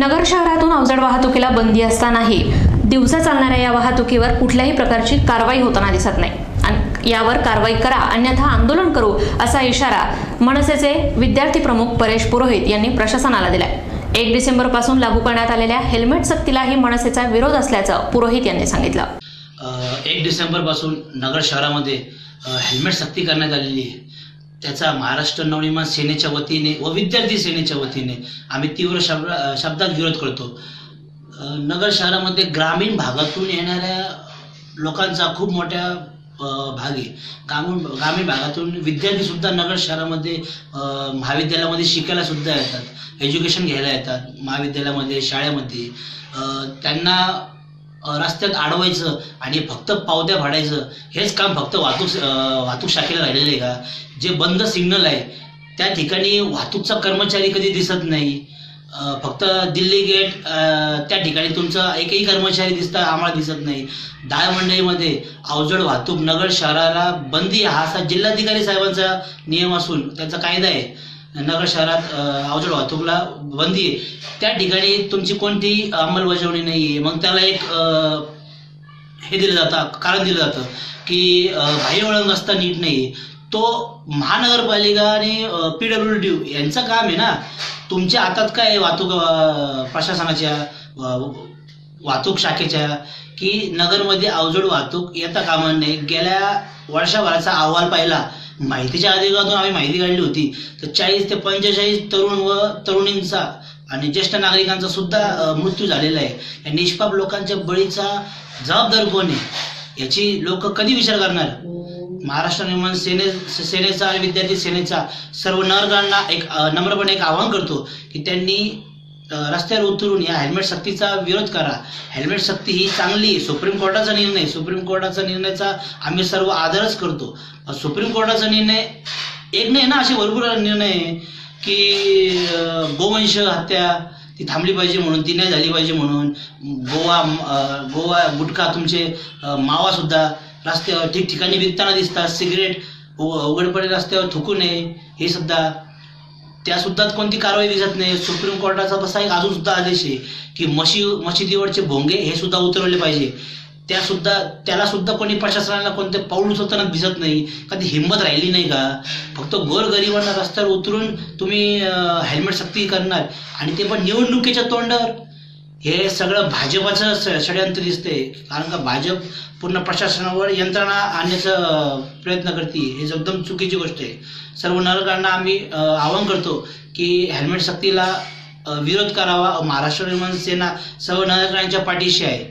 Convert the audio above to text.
नगर शहरातून अवजड वाहतुकीला बंदी असतानाही दिवसा चालणाऱ्या या वाहतुकीवर कुठल्याही प्रकारची कारवाई होताना दिसत नाही. यावर कारवाई करा अन्यथा आंदोलन करू असा इशारा मनसेचे विद्यार्थी प्रमुख परेश पुरोहित यांनी प्रशासनाला दिलाय. एक डिसेंबरपासून लागू करण्यात आलेल्या हेल्मेट सक्तीलाही मनसेचा विरोध असल्याचं पुरोहित यांनी सांगितलं. एक डिसेंबरपासून नगर शहरामध्ये हेल्मेट सक्ती करण्यात आलेली आहे. त्याचा महाराष्ट्र नवनिर्माण सेनेच्या वतीने व विद्यार्थी सेनेच्या वतीने आम्ही तीव्र शब्द शब्दात विरोध करतो. नगर शहरामध्ये ग्रामीण भागातून येणाऱ्या लोकांचा खूप मोठ्या भाग आहे. ग्रामीण ग्रामीण भागातून विद्यार्थीसुद्धा नगर शहरामध्ये महाविद्यालयामध्ये शिकायला सुद्धा येतात. एज्युकेशन घ्यायला येतात. महाविद्यालयामध्ये शाळेमध्ये. त्यांना रस्त्यात अडवायचं आणि फक्त पावत्या फाडायचं हेच काम फक्त वाहतूक वाहतूक शाखेला राहिलेलं आहे का? जे बंद सिग्नल आहे त्या ठिकाणी वाहतूकचा कर्मचारी कधी दिसत नाही. फक्त दिल्ली गेट त्या ठिकाणी तुमचा एकही कर्मचारी दिसता आम्हाला दिसत नाही. डाळ मंडईमध्ये अवजड वाहतूक नगर शहराला बंदी हा असा जिल्हाधिकारी साहेबांचा नियम असून त्याचा कायदा आहे. नगर शहरात अवजड वाहतूकला बंदी आहे. त्या ठिकाणी तुमची कोणतीही अंमलबजावणी नाही आहे मग त्याला एक हे दिलं जातं कारण दिलं जातं की अ, बाह्य वळण रस्ता नीट नाही तो महानगरपालिका आणि पी डब्ल्यू डी यांचं काम आहे ना. तुमच्या हातात काय आहे वाहतूक प्रशासनाच्या वाहतूक शाखेच्या? की नगरमध्ये अवजड वाहतूक येता कामा नये. गेल्या वर्षभराचा अहवाल पाहिला. माहितीच्या अधिकारातून आम्ही माहिती काढली होती. तर चाळीस ते पंचेचाळीस तरुण व तरुणींचा आणि ज्येष्ठ नागरिकांचा सुद्धा मृत्यू झालेला आहे. या निष्पाप लोकांच्या बळीचा जबाबदार कोण आहे? याची लोक कधी विचार करणार? महाराष्ट्र निर्माण सेने सेनेचा आणि विद्यार्थी सेनेचा सर्व नगरांना एक नम्रपणे एक आवाहन करतो की त्यांनी रस्त्यावर उतरून या हेल्मेट सक्तीचा विरोध करा. हेल्मेट सक्ती ही चांगली सुप्रीम कोर्टाचा निर्णय. सुप्रीम कोर्टाचा निर्णयाचा आम्ही सर्व आदरच करतो. सुप्रीम कोर्टाचा निर्णय एक नाही ना असे भरपूर निर्णय आहे की गोवंश हत्या ती थांबली पाहिजे म्हणून ती नाही झाली पाहिजे म्हणून गोवा गोवा गुटखा तुमचे मावासुद्धा रस्त्यावर ठिकठिकाणी विकताना दिसतात सिगरेट उघडपणे रस्त्यावर थुकू नये हे सुद्धा त्या सुद्धा कोणती कारवाई दिसत नाही. सुप्रीम कोर्टाचा तसा एक अजून सुद्धा आदेश आहे की मशी मशिदीवरचे भोंगे हे सुद्धा उतरवले पाहिजे. त्या सुद्धा त्याला सुद्धा कोणी प्रशासनाला कोणते पाऊल उचलताना दिसत नाही. का ती हिंमत राहिली नाही का? फक्त गोरगरिबांना रस्त्यावर उतरून तुम्ही हेल्मेट सक्ती करणार. आणि ते पण निवडणुकीच्या तोंडावर. हे सगळं भाजपाचं ष- षडयंत्र दिसतंय. कारण का भाजप पूर्ण प्रशासनावर यंत्रणा आणण्याचा प्रयत्न करते. हे एकदम चुकीची गोष्ट आहे. सर्व नागरिकांना आम्ही आवाहन करतो की हेल्मेट सक्तीला विरोध करावा. महाराष्ट्र निर्माण सेना सर्व नागरिकांच्या पाठीशी आहे.